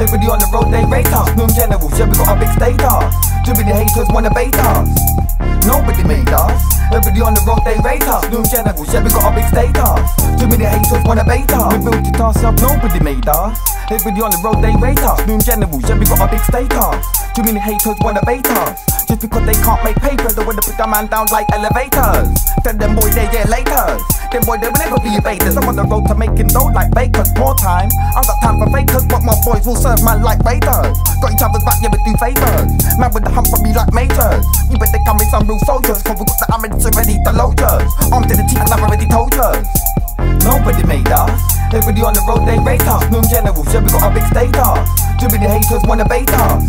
Everybody on the road, they rate us. Newham Generals, yeah, we got a big status. Too many haters wanna bait us. Nobody made us. Everybody on the road, they rate us. Newham Generals, yeah, we got a big status. Too many haters wanna bait us. We built it ourselves, nobody made us. Everybody on the road, they rate us. Newham Generals, yeah, we got a big status. Too many haters wanna bait us. Just because they can't make papers, they wanna put their man down like elevators. Tell them boy they get later. Boy they will never be evaders. I'm on the road to making dough like bakers. More time, I got time for fakers, but my boys will serve man like waiters. Got each other's back, yeah, we do favors. Man with the hump for me like majors. You better come with some real soldiers, cause we got the ammunition ready to load us. Armed to the teeth and I've already told us. Nobody made us. Everybody on the road, they rate us. Newham Generals, yeah, we got a big status. Too many haters wanna bait us.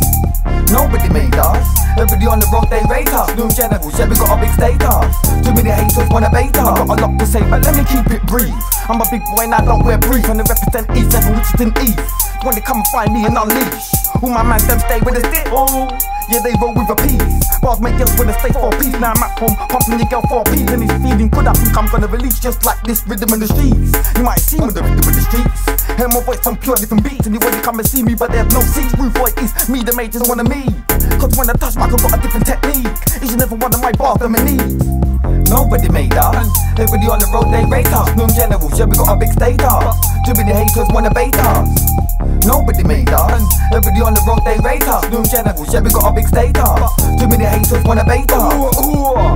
Nobody made us. Everybody on the road, they rate us. Newham Generals, yeah, we got a big status. Too many haters wanna bait us. I got a lot to say, but let me keep it brief. I'm a big boy and I don't wear brief, and I represent E7, which is in East. When they come and find me and unleash, all my man them stay with a stick. Oh, yeah, they roll with a. Bars make girls wanna stay for a piece. Now I'm at home, pumping your girl for a piece, and he's feeling good. I think I'm gonna release just like this rhythm in the streets. You might see me with the rhythm in the streets. Hear my voice on pure different beats, and you wanna come and see me, but there's no seats. Rude boy is me, the majors wanna me. Cause when I touch, I got a different technique. Each and every one of my bars, them in needs. Nobody made us. Everybody on the road, they rate us. Newham Generals, yeah, we got a big status. Too many haters wanna bait us. On the road, they rate us. Newham Generals, yeah, we got a big status. Too many haters wanna bait us. Ooh, ooh,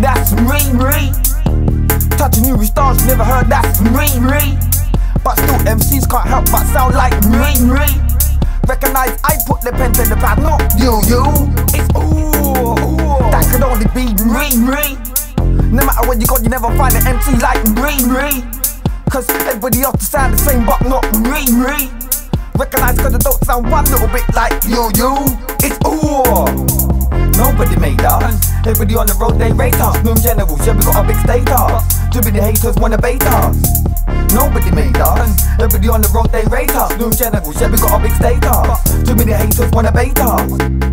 that's me, me. Touching new stars, never heard that's me, me. But still, MCs can't help but sound like me, me. Recognize I put the pen to the pad, not you, you. It's ooh, ooh. That could only be me, me. No matter what you got, you never find an MC like me, me. Cause everybody else to sound the same, but not me, me. Recognize cause I don't sound one little bit like you, you. It's ooh. Nobody made us. Everybody on the road, they rate us. Newham Generals, yeah, we got a big status. Too many haters wanna bait us. Nobody made us. Everybody on the road, they rate us. Newham Generals, yeah, we got a big status. Too many haters wanna bait us.